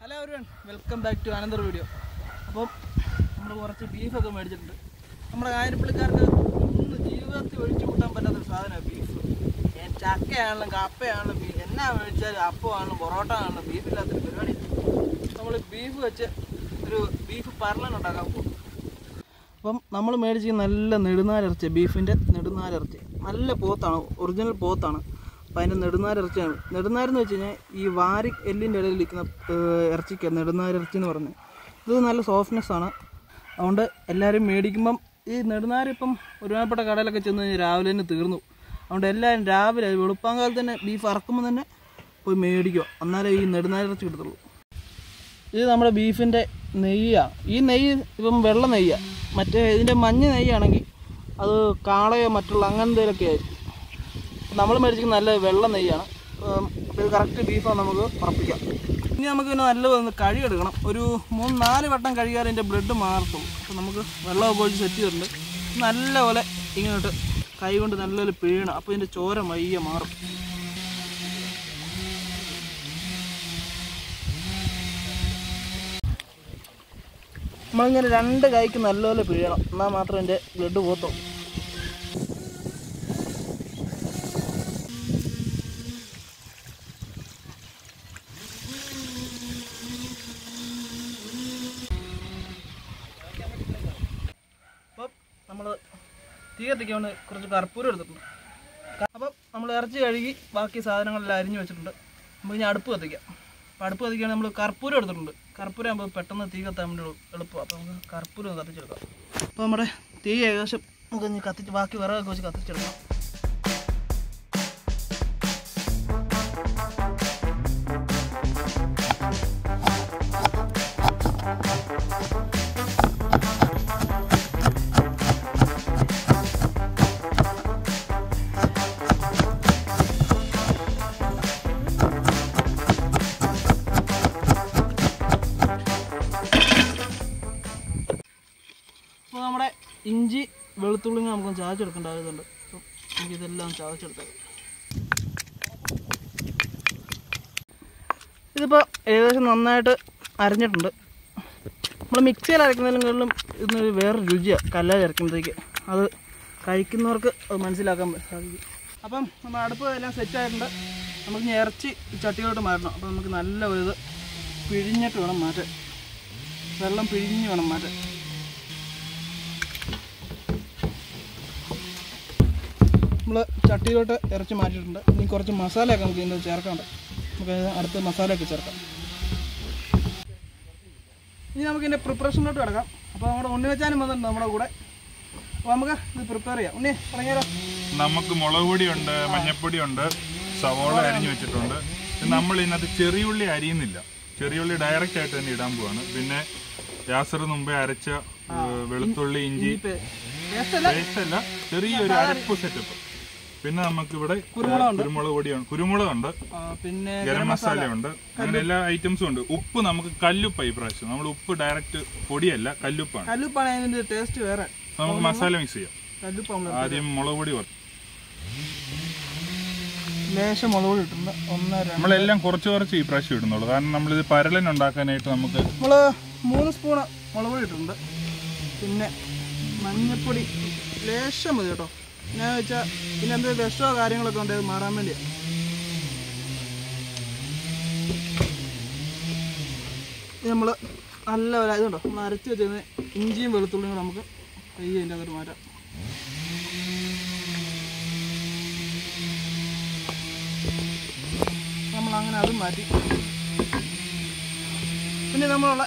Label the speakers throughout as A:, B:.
A: Hello everyone welcome back to another video അപ്പം നമ്മൾ കുറച്ച് ബീഫൊക്കെ മേടിച്ചിട്ടുണ്ട്. നമ്മുടെ കായരപ്പള്ളിക്കാർക്ക് ഒന്ന് ജീവിതത്തിൽ ഒഴിച്ചു കൂട്ടാൻ പറ്റാത്തൊരു സാധനമാണ് ബീഫ് ചക്കയാണെങ്കിലും കപ്പയാണെങ്കിലും ബീഫ് എന്നാ മേടിച്ചാലും അപ്പമാണെങ്കിലും പൊറോട്ട ആണെങ്കിലും ബീഫില്ലാത്തൊരു പരിപാടി. നമ്മൾ ബീഫ് വെച്ച് ഒരു ബീഫ് പറഞ്ഞുണ്ടാക്കാൻ പോകും അപ്പം നമ്മൾ മേടിച്ച് നല്ല നെടുനാലിറച്ചി ബീഫിന്റെ നെടുനാലിറച്ചി നല്ല പോത്താണ് ഒറിജിനൽ പോത്താണ്. അപ്പം അതിന്റെ നെടുനാരിറച്ചിയാണ് നെടുനാരെന്ന് വെച്ച് കഴിഞ്ഞാൽ ഈ വാരി എല്ലിന്റെ ഇടയിൽ ഇരിക്കുന്ന ഇറച്ചിക്കാണ് ഇറച്ചിക്ക് നെടുനാരിറച്ചി എന്ന് പറഞ്ഞത് ഇത് നല്ല സോഫ്റ്റ്നെസ് ആണ്. അതുകൊണ്ട് എല്ലാവരും മേടിക്കുമ്പം ഈ നെടുനാര് ഇപ്പം ഒരുപാട് കടയിലൊക്കെ ചെന്ന് കഴിഞ്ഞാൽ രാവിലെ തന്നെ തീർന്നു. അതുകൊണ്ട് എല്ലാവരും രാവിലെ വെളുപ്പാങ്കാലത്ത് തന്നെ ബീഫ് ഇറക്കുമ്പോൾ തന്നെ പോയി മേടിക്കുക. എന്നാലേ ഈ നെടുന്നാരിറച്ചി കിട്ടത്തുള്ളൂ. ഇത് നമ്മുടെ ബീഫിന്റെ നെയ്യാണ് ഈ നെയ്യ് ഇപ്പം വെള്ള നെയ്യാണ് മറ്റേ ഇതിന്റെ മഞ്ഞ നെയ്യാണെങ്കിൽ അത് കാളയോ മറ്റുള്ള അങ്ങനെ എന്തെങ്കിലുമൊക്കെ ആയിരിക്കും. നമ്മൾ മേടിച്ചിരിക്കുന്ന നല്ല വെള്ള നെയ്യാണ്. അപ്പോൾ ഇത് കറക്റ്റ് ബീഫാണ് നമുക്ക് ഉറപ്പിക്കാം. ഇനി നമുക്ക് പിന്നെ നല്ല കഴുകെടുക്കണം ഒരു മൂന്ന് നാല് വട്ടം കഴുകിയാൽ ഇതിന്റെ ബ്ലഡ് മാറത്തുള്ളൂ. അപ്പോൾ നമുക്ക് വെള്ളമൊക്കെ പോയി സെറ്റ് ചെയ്തിട്ടുണ്ട്. നല്ലപോലെ ഇങ്ങോട്ട് കൈ കൊണ്ട് നല്ലപോലെ പിഴണം അപ്പോൾ ഇതിന്റെ ചോര മയ്യ മാറും. നമ്മളിങ്ങനെ രണ്ട് കൈക്ക് നല്ലപോലെ പിഴണം. എന്നാൽ മാത്രം എന്റെ ബ്ലഡ് പോകത്തുള്ളൂ. തീ കുറച്ച് കർപ്പൂരം എടുത്തിട്ടുണ്ട്. അപ്പം നമ്മൾ ഇറച്ചി കഴുകി ബാക്കി സാധനങ്ങളെല്ലാം അരിഞ്ഞു വെച്ചിട്ടുണ്ട്. നമുക്ക് ഇനി അടുപ്പ് കത്തിക്കാം. അപ്പോൾ അടുപ്പ് കത്തിക്കുകയാണെങ്കിൽ നമ്മൾ കർപ്പൂരം എടുത്തിട്ടുണ്ട്. കർപ്പൂരം ആകുമ്പോൾ പെട്ടെന്ന് തീ കത്താൻ വേണ്ടി എളുപ്പമാണ് അപ്പോൾ നമുക്ക് കർപ്പൂരം കത്തിച്ചെടുക്കാം. അപ്പോൾ നമ്മുടെ തീ ഏകദേശം നമുക്ക് കത്തിച്ച് ബാക്കി വിറകൊക്കെ വെച്ച് കത്തിച്ചെടുക്കാം. വെളുത്തുള്ളി നമുക്ക് ചാച്ചെടുക്കേണ്ട ആവശ്യമുണ്ട്. അപ്പം നമുക്കിതെല്ലാം ചാച്ചെടുത്തേക്കാം ഇതിപ്പോൾ ഏകദേശം നന്നായിട്ട് അരഞ്ഞിട്ടുണ്ട്. നമ്മൾ മിക്സിയിൽ അരക്കുന്നതിലും ഇതിനൊരു വേറെ രുചിയാണ് കല്ലാതെ അരയ്ക്കുമ്പോഴത്തേക്ക് അത് കഴിക്കുന്നവർക്ക് അത് മനസ്സിലാക്കാൻ സാധിക്കും. അപ്പം നമ്മൾ അടുപ്പ് എല്ലാം സെറ്റ് ആയിട്ടുണ്ട്. നമുക്ക് ഇറച്ചി ചട്ടിയിലോട്ട് മാറ്റണം. അപ്പം നമുക്ക് നല്ല ഒരു ഇത് പിഴിഞ്ഞിട്ട് വേണം മാറ്റാൻ. വെള്ളം പിഴിഞ്ഞ് വേണം മാറ്റാൻ. നമ്മൾ ചട്ടിയിലോട്ട് ഇറച്ചി മാറ്റിയിട്ടുണ്ട് ഇനി കുറച്ച് മസാലയൊക്കെ നമുക്ക് ഇതിന്റെ ചേർക്കാനുണ്ട് നമുക്ക് അടുത്ത് മസാലയൊക്കെ ചേർക്കാം ഇനി നമുക്ക് ഇതിന്റെ പ്രിപ്പറേഷനിലോട്ട് കിടക്കാം അപ്പോൾ നമ്മുടെ ഉണ്ണി വെച്ചാനും വന്നിട്ടുണ്ട് നമ്മുടെ കൂടെ അപ്പോൾ നമുക്ക് ഇത് പ്രിപ്പയർ ചെയ്യാം ഉണ്ണി തുടങ്ങിയാലോ
B: നമുക്ക് മുളക് പൊടിയുണ്ട് മഞ്ഞപ്പൊടിയുണ്ട് സവോള അരിഞ്ഞു വെച്ചിട്ടുണ്ട് നമ്മൾ ഇതിനകത്ത് ചെറിയുള്ളി അരിയുന്നില്ല ചെറിയുള്ളി ഡയറക്റ്റ് ആയിട്ട് തന്നെ ഇടാൻ പോവാണ് പിന്നെ യാസർ മുമ്പേ അരച്ച വെളുത്തുള്ളി ഇഞ്ചി പേസ്റ്റ് അല്ല ചെറിയൊരു അരപ്പ് സെറ്റപ്പ് പിന്നെ നമുക്ക് ഇവിടെ കുരുമുളക് പൊടിയാണ് കുരുമുളകുണ്ട്
A: പിന്നെ
B: ഗരം മസാല ഉണ്ട്. അങ്ങനെ എല്ലാ ഐറ്റംസും ഉണ്ട്. ഉപ്പ് നമുക്ക് കല്ലുപ്പായി പ്രാവശ്യം. നമ്മൾ ഉപ്പ് ഡയറക്റ്റ് പൊടിയല്ല കല്ലുപ്പാണ്.
A: കല്ലുപ്പാണ് ടേസ്റ്റ് വേറെ.
B: നമുക്ക് മസാല മിക്സ് ചെയ്യാം.
A: കല്ലുപ്പാണ്
B: ആദ്യം മുളക് പൊടി
A: ലേശം മുളക് പൊടി ഇട്ടിട്ടുണ്ട്. ഒന്ന് രണ്ട്.
B: നമ്മളെല്ലാം കുറച്ച് കുറച്ച് ഈ പ്രാവശ്യം ഇടുന്നുള്ളൂ. കാരണം നമ്മളിത് പരലൻ ഉണ്ടാക്കാനായിട്ട് നമുക്ക്
A: നമ്മൾ മൂന്ന് സ്പൂൺ മുളക് പൊടി ഇട്ടിട്ടുണ്ട്. പിന്നെ മഞ്ഞൾപ്പൊടി ലേശം മതി കേട്ടോ. ഞാൻ വെച്ചാൽ പിന്നെ എന്തെങ്കിലും വിഷമോ കാര്യങ്ങളൊക്കെ ഉണ്ട് മാറാൻ വേണ്ടിയാണ് നമ്മൾ നല്ല ഒരു ഇതുണ്ടോ നമ്മൾ അരച്ച് വെച്ചിരുന്ന ഇഞ്ചിയും വെളുത്തുള്ളിയും കൂടെ നമുക്ക് കൈ അതിന്റെ അകത്ത് മാറ്റാം. നമ്മൾ അങ്ങനെ അതും മാറ്റി. പിന്നെ നമ്മളുള്ള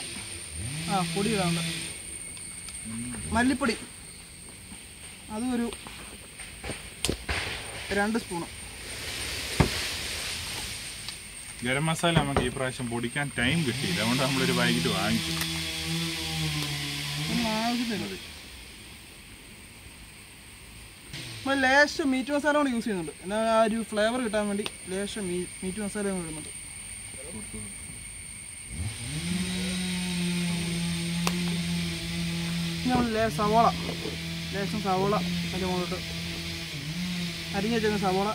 A: ആ പൊടി ഇടാണ്ട് മല്ലിപ്പൊടി. അതും ഒരു രണ്ട് സ്പൂണ്.
B: ഗരം മസാല നമുക്ക് ഈ പ്രാവശ്യം പൊടിക്കാൻ ടൈം കിട്ടിയില്ല. അതുകൊണ്ട് നമ്മളൊരു വൈകിട്ട് വാങ്ങിച്ചു.
A: നമ്മൾ ലേശം മീറ്റ് മസാല കൂടെ യൂസ് ചെയ്യുന്നുണ്ട്. എന്നാൽ ആ ഒരു ഫ്ലേവർ കിട്ടാൻ വേണ്ടി ലേശം മീറ്റ് മസാല കൂടി ഇടുന്നുണ്ട്. നമ്മൾ സവോള. ലേശം സവോള അതിന്റെ മുകളിലോട്ട് അരിഞ്ഞ് വെച്ചിരുന്ന സവോള.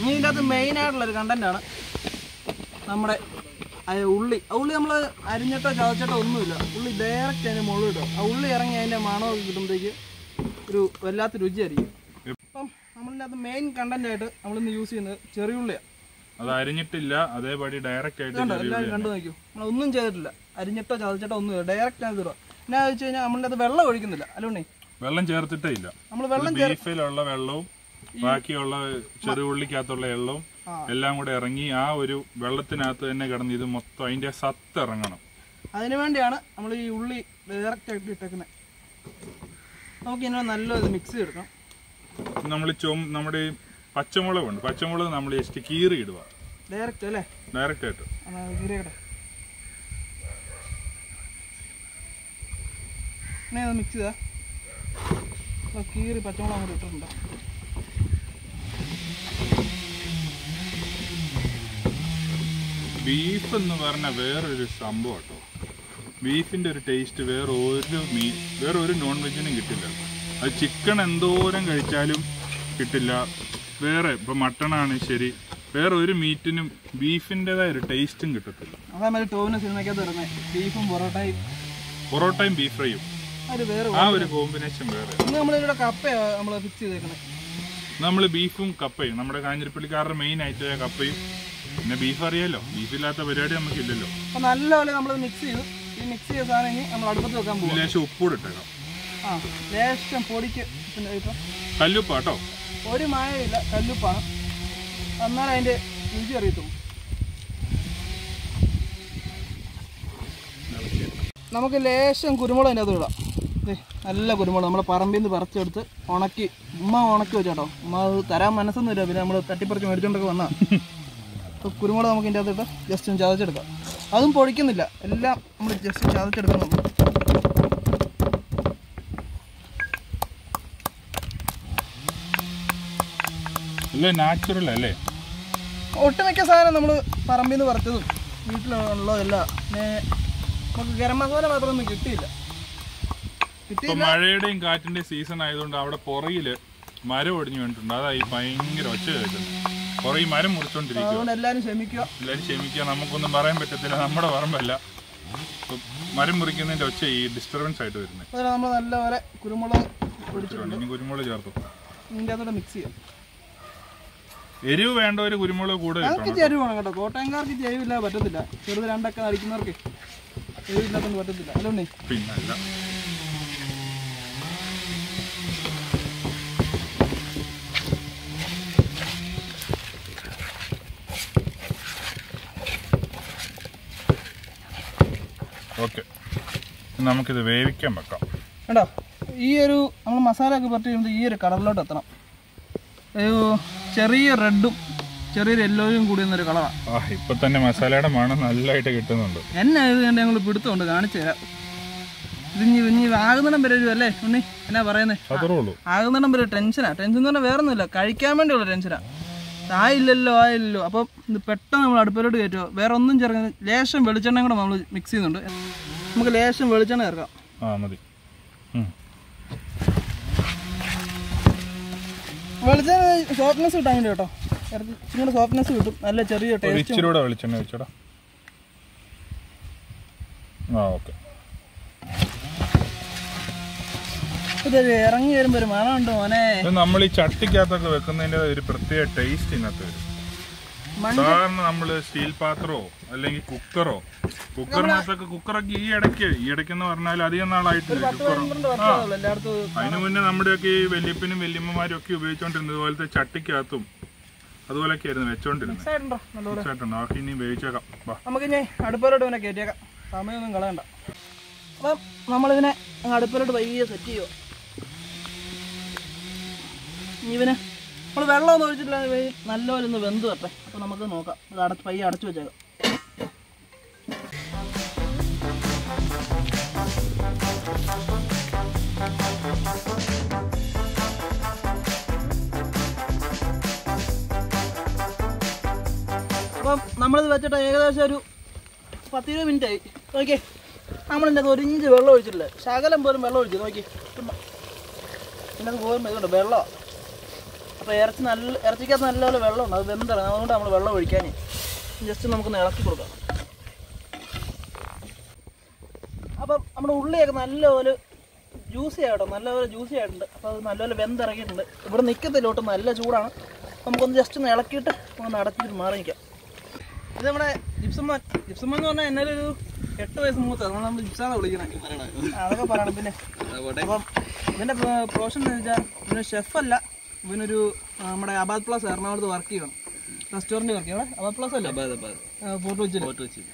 A: ഇനി ഇതിന്റെ അകത്ത് മെയിനായിട്ടുള്ളൊരു കണ്ടന്റാണ് നമ്മുടെ ഉള്ളി. ഉള്ളി നമ്മൾ അരിഞ്ഞിട്ടോ ചതച്ചിട്ടോ ഒന്നുമില്ല. ഉള്ളി ഡയറക്റ്റ് അതിന്റെ മുകളിൽ ഇടും. ആ ഉള്ളി ഇറങ്ങി അതിന്റെ മണമൊക്കെ കിട്ടുമ്പോഴത്തേക്ക് ഒരു വല്ലാത്ത രുചിയായിരിക്കും അപ്പം നമ്മളിന്റെ അത് മെയിൻ കണ്ടന്റ് ആയിട്ട് നമ്മളിന്ന് യൂസ് ചെയ്യുന്നത് ചെറിയ ചെറിയുള്ളിയാണ്
B: അത് അരിഞ്ഞിട്ടില്ല അതേപടി ഡയറക്റ്റ് ആയിട്ട്
A: എല്ലാവരും കണ്ടു നോക്കൂ നമ്മളൊന്നും ചെയ്തിട്ടില്ല. അരിഞ്ഞിട്ടോ ചതച്ചിട്ടോ ഒന്നുമില്ല. ഡയറക്റ്റ് ആണ് ഇടുക എന്നാ വെച്ച് കഴിഞ്ഞാൽ നമ്മളുടെ അത് വെള്ളം ഒഴിക്കുന്നില്ല. അല്ലുണ്ണി
B: വെള്ളം ചേർത്തിട്ടേ ഇല്ല.
A: നമ്മൾ വെള്ളം
B: ബീഫിലുള്ള വെള്ളവും ബാക്കിയുള്ള ചെറുപുള്ളിക്കകത്തുള്ള വെള്ളവും എല്ലാം കൂടെ ഇറങ്ങി ആ ഒരു വെള്ളത്തിനകത്ത് തന്നെ കിടന്ന് ഇത് മൊത്തം അതിന്റെ സത്ത് ഇറങ്ങണം.
A: അതിനുവേണ്ടിയാണ് നമ്മൾ ഈ ഉള്ളി ഡയറക്റ്റ് ആയിട്ട് ഇട്ടേക്കുന്നത് നമുക്ക് ഇതിനെ നല്ലത് മിക്സ് ചെയ്തെടുക്കാം
B: നമ്മൾ ചും നമ്മുടെ ഈ പച്ചമുളകുണ്ട്. പച്ചമുളക് നമ്മൾ ജസ്റ്റ് കീറി ഇടുക.
A: ഡയറക്റ്റ് അല്ലേ?
B: ഡയറക്റ്റ് ആയിട്ട്.
A: ഇനി മിക്സ് ചെയ്താ. കീറി പച്ചമുളക് കൂടി ഇട്ടിട്ടുണ്ട്.
B: ബീഫ് എന്ന് പറഞ്ഞ വേറൊരു സംഭവം കേട്ടോ. ബീഫിന്റെ ഒരു ടേസ്റ്റ് വേറെ ഒരു മീ വേറെ ഒരു നോൺ വെജിനും കിട്ടില്ല. അത് ചിക്കൻ എന്തോരം കഴിച്ചാലും കിട്ടില്ല. വേറെ ഇപ്പം മട്ടണാണ് ശരി. വേറെ ഒരു മീറ്റിനും ബീഫിന്റെതായ ഒരു ടേസ്റ്റും കിട്ടത്തില്ല.
A: അതേമാതിരി ടോവിന് സിനിമയ്ക്കകത്ത് വരുന്നത് ബീഫും പൊറോട്ടയും.
B: പൊറോട്ടയും ബീഫ് ഫ്രൈയും. ആ ഒരു കോമ്പിനേഷൻ വേറെ.
A: നമ്മളിവിടെ കപ്പയാണ് നമ്മൾ ഫിക്സ് ചെയ്തേക്കുന്നത്
B: നമ്മൾ ബീഫും കപ്പയും. നമ്മുടെ കാഞ്ഞിരപ്പള്ളിക്കാരുടെ മെയിൻ ആയിട്ട് കപ്പയും. പിന്നെ ബീഫ് അറിയാലോ? ബീഫില്ലാത്ത പരിപാടി നമുക്കില്ലല്ലോ.
A: അപ്പോൾ നല്ലപോലെ നമ്മൾ മിക്സ് ചെയ്തു. ഈ മിക്സ് ചെയ്ത സാധനം ഇനി നമ്മൾ അടുപ്പത്ത് വെക്കാൻ പോകും
B: ലേശം ഉപ്പൂടെ ഇട്ടേക്കാം.
A: ആ ലേശം പൊടിക്ക്
B: കല്ലുപ്പാട്ടോ
A: ഒരു മായയില്ല കല്ലുപ്പാണ്. എന്നാൽ അതിന്റെ രുചി അറിയത്തുള്ളൂ. നമുക്ക് ലേശം കുരുമുളക് അതിന്റെ അകത്ത് ഇടാം. നല്ല കുരുമുളക് നമ്മുടെ പറമ്പിൽ നിന്ന് പറിച്ചെടുത്ത് ഉണക്കി ഉമ്മ ഉണക്കി വെച്ചോട്ടോ. ഉമ്മ അത് തരാൻ മനസ്സൊന്നും ഇല്ല. പിന്നെ നമ്മൾ തട്ടിപ്പറിച്ച് മേടിച്ചോണ്ടൊക്കെ വന്നാൽ അപ്പോൾ കുരുമുളക് നമുക്ക് ഇതിന്റെ അകത്തിട്ട് ജസ്റ്റ് ഒന്ന് ചതച്ചെടുക്കാം. അതും പൊടിക്കുന്നില്ല. എല്ലാം നമ്മൾ ജസ്റ്റ്
B: ചതച്ചെടുക്കണം നാച്ചുറൽ അല്ലേ?
A: ഒട്ടുമിക്ക സാധനം നമ്മൾ പറമ്പിൽ നിന്ന് പറിച്ചതും വീട്ടിലുള്ളതെല്ലാം. പിന്നെ നമുക്ക് ഗരം മസാല മാത്രമൊന്നും കിട്ടിയില്ല.
B: ഇപ്പൊ മഴയുടെയും കാറ്റിന്റെയും സീസൺ ആയതുകൊണ്ട് അവിടെ പുറകിൽ മരം ഒടിഞ്ഞു വീണിട്ടുണ്ട്. അതായി ഭയങ്കര ഒച്ച കേൾക്കുന്നത്. പുറകെ മരം
A: മുറിച്ചോണ്ടിരിക്കും എല്ലാരും ക്ഷമിക്കുക.
B: നമുക്കൊന്നും പറയാൻ പറ്റത്തില്ല. നമ്മുടെ പറമ്പല്ല. മരം മുറിക്കുന്നതിന്റെ ഒച്ച ഈ ഡിസ്റ്റർബൻസ് ആയിട്ട് വരുന്നത്
A: നമ്മൾ നല്ലപോലെ കുരുമുളക് പൊടിച്ചിട്ടുണ്ട്.
B: ഇനി കുരുമുളക് ചേർത്തു.
A: മിക്സ് ചെയ്യാം.
B: എരിവ് വേണ്ട ഒരു കുരുമുളക് കൂടെ
A: കേട്ടോ. കോട്ടയംകാർക്ക് ചെരുവില്ലാതെ പറ്റത്തില്ല. ചെറുത് രണ്ടൊക്കെ അടിക്കുന്നവർക്ക് ചെരുവില്ലാത്തൊന്നും പറ്റത്തില്ല. അല്ലേ
B: പിന്നല്ല ഓക്കെ നമുക്കിത് വേവിക്കാൻ വെക്കാം.
A: കേട്ടോ ഈ ഒരു നമ്മൾ മസാല ഒക്കെ പറ്റി കഴിയുമ്പോൾ ഈ ഒരു കളറിലോട്ട് എത്തണം. ഒരു ചെറിയ റെഡും ചെറിയൊരു യെല്ലോയും കൂടി എന്നൊരു കളറാണ്
B: ആ ഇപ്പൊ തന്നെ മസാലയുടെ മണം നല്ലതായിട്ട് കിട്ടുന്നുണ്ട്.
A: എന്നാ ഇത് കണ്ട് ഞങ്ങൾ പിടുത്തമുണ്ട് കാണിച്ചു തരാം. ഇത് ഇനി ഇനി ആകുന്നിടം വരെ ഒരു അല്ലേ ഉണ്ണി? എന്നാ പറയുന്നത് ആകുന്നിടം വരെ ടെൻഷനാ. ടെൻഷൻ എന്ന് പറഞ്ഞാൽ വേറെ ഒന്നുമില്ല കഴിക്കാൻ വേണ്ടിയുള്ള ടെൻഷനാ. ആയില്ലല്ലോ ആയില്ലല്ലോ. അപ്പം ഇത് പെട്ടെന്ന് നമ്മൾ അടുപ്പിലോട്ട് കയറ്റുമോ വേറെ ഒന്നും ചേർക്കുന്നത് ലേശം വെളിച്ചെണ്ണയും കൂടെ നമ്മൾ മിക്സ് ചെയ്യുന്നുണ്ട്. നമുക്ക് ലേശം വെളിച്ചെണ്ണ ചേർക്കാം.
B: ആ മതി.
A: വെളിച്ചെണ്ണ സോഫ്റ്റ്നെസ് കിട്ടാൻ വേണ്ടി കേട്ടോ. ഇച്ചിരി സോഫ്റ്റ്നെസ് കിട്ടും. നല്ല ചെറിയ ടേസ്റ്റ്
B: ഇച്ചിരി കൂടെ വെളിച്ചെണ്ണ വെച്ചോടാ ആ ഓക്കെ.
A: ഇറങ്ങി വരുമ്പോ ഒരു മണമുണ്ട് മോനെ.
B: നമ്മൾ ഈ ചട്ടിക്കകത്തൊക്കെ വെക്കുന്നതിന്റെ ഒരു പ്രത്യേക ടേസ്റ്റ് ഇന്നത്തെ വരും. സാധാരണ നമ്മൾ സ്റ്റീൽ പാത്രമോ അല്ലെങ്കിൽ കുക്കറോ കുക്കറിനകത്തൊക്കെ കുക്കറൊക്കെ ഈ ഇടയ്ക്ക് ഈ ഇടയ്ക്കെന്ന് പറഞ്ഞാൽ അധികം നാളായിട്ടില്ല അതിന്
A: മുന്നേ നമ്മുടെ ഒക്കെ
B: അതിനു മുന്നേ നമ്മുടെയൊക്കെ ഈ വല്യപ്പനും വല്യമ്മമാരും ഒക്കെ ഉപയോഗിച്ചോണ്ടിരുന്നത് ഇതുപോലത്തെ ചട്ടിക്കകത്തും അതുപോലൊക്കെ ആയിരുന്നു വെച്ചോണ്ടിരുന്നത്. ബാക്കി ഇനി വേവിച്ചേക്കാം.
A: അടുപ്പിലോട്ട് കയറ്റിയേക്കാം. സമയമൊന്നും കളയണ്ട. അപ്പം നമ്മളിതിനെ അടുപ്പിലോട്ട് പയ്യെ സെറ്റ് ചെയ്യുമോ ഇവന് നമ്മൾ വെള്ളമൊന്നും ഒഴിച്ചിട്ടില്ല. നല്ലപോലെ ഒന്ന് വെന്ത് വരട്ടെ. അപ്പൊ നമുക്ക് നോക്കാം. ഇത് അടച്ച് പയ്യെ അടച്ചു വെച്ചേക്കാം. അപ്പം നമ്മളിത് വെച്ചിട്ട് ഏകദേശം ഒരു പത്തിരുപത് മിനിറ്റ് ആയി നോക്കിയേ. നമ്മളിന്റെ അത് ഒരു വെള്ളം ഒഴിച്ചിട്ടില്ല. ശകലം പോലും വെള്ളം ഒഴിച്ചു. നോക്കി പിന്നെ അത് പോകുമ്പോൾ ഇതുണ്ട് വെള്ളമാണ് അപ്പോൾ ഇറച്ചി നല്ല ഇറച്ചിക്കകത്ത് നല്ലപോലെ വെള്ളമുണ്ട്. അത് വെന്തിറങ്ങും അതുകൊണ്ട് നമ്മൾ വെള്ളം ഒഴിക്കാൻ ജസ്റ്റ് നമുക്ക് ഇളക്കി കൊടുക്കാം. അപ്പം നമ്മുടെ ഉള്ളിയൊക്കെ നല്ലപോലെ ജ്യൂസി ആയിട്ടോ നല്ലപോലെ ജ്യൂസി ആയിട്ടുണ്ട്. അപ്പോൾ അത് നല്ലപോലെ വെന്തിറങ്ങിയിട്ടുണ്ട്. ഇവിടെ നിൽക്കത്തില്ലോട്ട് നല്ല ചൂടാണ്. നമുക്കൊന്ന് ജസ്റ്റ് ഒന്ന് ഇളക്കിയിട്ട് ഒന്ന് അടച്ചിട്ട് മാറി നിൽക്കാം ഇത് നമ്മുടെ ജിപ്സമ്മൻ ജിപ്സമ്മൻ എന്ന് പറഞ്ഞാൽ എന്നാലും ഒരു എട്ട് വയസ്സ് മൂത്ത നമ്മൾ ജിപ്സാണ് വിളിക്കണേ. അതൊക്കെ പറയണം. പിന്നെ അപ്പം ഇതിന്റെ പ്രൊഫഷൻ എന്ന് വെച്ചാൽ ഇവന് ഷെഫല്ല ഇവനൊരു നമ്മുടെ അബാദ് പ്ലസ് എറണാകുളത്ത് വർക്ക് ചെയ്യണം. റെസ്റ്റോറന്റ് വർക്ക് ചെയ്യണം. അബാദ് പ്ലസ് അല്ലേ? ഫോർട്ട് വെച്ചിട്ട്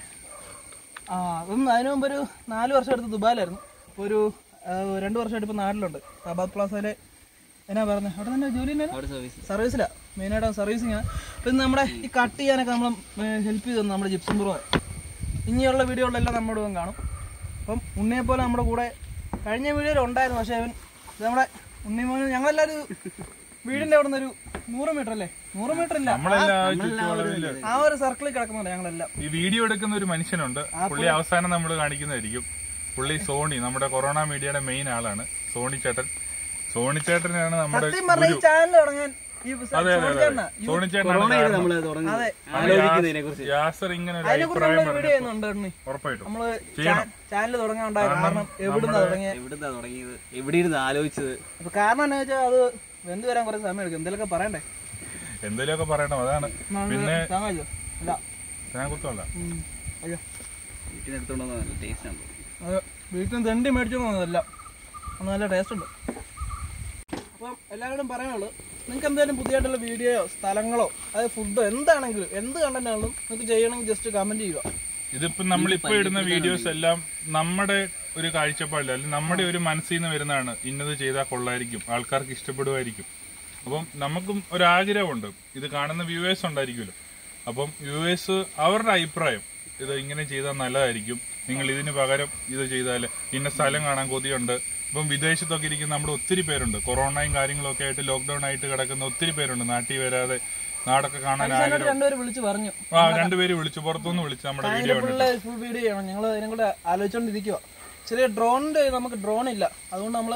A: ആ അപ്പം അതിനു മുമ്പ് ഒരു നാല് വർഷം എടുത്ത് ദുബായിലായിരുന്നു. ഇപ്പോൾ ഒരു രണ്ട് വർഷമായിട്ട് ഇപ്പോൾ നാട്ടിലുണ്ട്. അബാദ് പ്ലാസയിലെ എന്നാ പറഞ്ഞത് അവിടെ തന്നെ ജോലി സർവീസിലാണ് മെയിനായിട്ട് സർവീസിങ് ആണ് പിന്നെ നമ്മുടെ ഈ കട്ട് ചെയ്യാനൊക്കെ നമ്മൾ ഹെൽപ്പ് ചെയ്തു നമ്മുടെ ജിപ്സും ബ്രോ ഇനിയുള്ള വീഡിയോകളെല്ലാം നമ്മുടെ കാണും. അപ്പം ഉണ്ണിയെ പോലെ നമ്മുടെ കൂടെ കഴിഞ്ഞ വീഡിയോയിൽ ഉണ്ടായിരുന്നു. പക്ഷേ അവൻ നമ്മുടെ ഉണ്ണിമോന് ഞങ്ങളെല്ലാവരും വീടിന്റെ അവിടെ നിന്നൊരു ഒരു നൂറ് മീറ്റർ അല്ലേ? നൂറ് മീറ്റർ ഇല്ല.
B: നമ്മളെല്ലാം ആ
A: ഒരു സർക്കിളിൽ കിടക്കുന്നുണ്ട് ഞങ്ങളെല്ലാം.
B: ഈ വീഡിയോ എടുക്കുന്ന ഒരു മനുഷ്യനുണ്ട്. പുള്ളി അവസാനം നമ്മൾ കാണിക്കുന്നതായിരിക്കും. പുള്ളി സോണി നമ്മുടെ കൊറോണ മീഡിയയുടെ മെയിൻ ആളാണ്. സോണി ചേട്ടൻ. സോണി ചേട്ടനാണ് നമ്മുടെ
A: ചാനൽ തുടങ്ങാൻ ഈ
B: അതെ അതെ അതെ. സോണി ചേട്ടനാണ് യാസർ ഇങ്ങനെ ഒരു അഭിപ്രായം ഉറപ്പായിട്ടും.
A: ചാനൽ തുടങ്ങാൻ കാരണം എവിടുന്നാ തുടങ്ങിയത്?
C: എവിടുന്നാ എവിടെ ഇരുന്ന് ആലോചിച്ചത്?
A: കാരണം എന്താ വെച്ചാൽ അത് വെന്ത് വരാൻ കുറച്ച് സമയം എടുക്കും. എന്തെങ്കിലുമൊക്കെ പറയണ്ടേ?
B: എന്തെങ്കിലുമൊക്കെ പറയണം അതാണ്. പിന്നെ
A: വീട്ടിൽ നിന്ന് തെണ്ടി മേടിച്ചു പോകുന്നതല്ല അത് നല്ല ടേസ്റ്റ് ഉണ്ട്. അപ്പം എല്ലാവരോടും പറയാനുള്ളൂ നിങ്ങൾക്ക് എന്തെങ്കിലും പുതിയതായിട്ടുള്ള വീഡിയോയോ സ്ഥലങ്ങളോ അതായത് ഫുഡോ എന്താണെങ്കിലും എന്ത് കണ്ടന്റ് ആണെങ്കിലും നിങ്ങൾക്ക് ചെയ്യണമെങ്കിൽ ജസ്റ്റ് കമന്റ് ചെയ്യുക.
B: ഇതിപ്പോ നമ്മളിപ്പോ ഇടുന്ന വീഡിയോസ് എല്ലാം നമ്മുടെ ഒരു കാഴ്ചപ്പാടില്ല. അല്ലെങ്കിൽ നമ്മുടെ ഒരു മനസ്സിൽ നിന്ന് വരുന്നതാണ് ഇന്നത് ചെയ്താൽ കൊള്ളായിരിക്കും ആൾക്കാർക്ക് ഇഷ്ടപ്പെടുമായിരിക്കും അപ്പം നമുക്കും ഒരാഗ്രഹമുണ്ട്. ഇത് കാണുന്ന വ്യൂവേഴ്സ് ഉണ്ടായിരിക്കുമല്ലോ. അപ്പം വ്യൂവേഴ്സ് അവരുടെ അഭിപ്രായം ഇത് ഇങ്ങനെ ചെയ്താൽ നല്ലതായിരിക്കും. നിങ്ങൾ ഇതിന് പകരം ഇത് ചെയ്താൽ ഇന്ന സ്ഥലം കാണാൻ കൊതിയുണ്ട്. ഇപ്പം വിദേശത്തൊക്കെ ഇരിക്കുന്ന നമ്മുടെ ഒത്തിരി പേരുണ്ട്. കൊറോണയും കാര്യങ്ങളൊക്കെ ആയിട്ട് ലോക്ക്ഡൌൺ ആയിട്ട് കിടക്കുന്ന ഒത്തിരി പേരുണ്ട്. നാട്ടിൽ വരാതെ നാടൊക്കെ കാണാൻ ആഗ്രഹം
A: രണ്ടുപേരും വിളിച്ച് പറഞ്ഞു.
B: ആ രണ്ടുപേര് വിളിച്ചു. പുറത്തുനിന്ന് വിളിച്ചു നമ്മുടെ വീഡിയോ
A: ഞങ്ങൾ അതിനെ കൂടെ ആലോചിച്ചോണ്ടിരിക്കുക ചെറിയ ഡ്രോണിന്റെ നമുക്ക് ഡ്രോൺ ഇല്ല. അതുകൊണ്ട് നമ്മൾ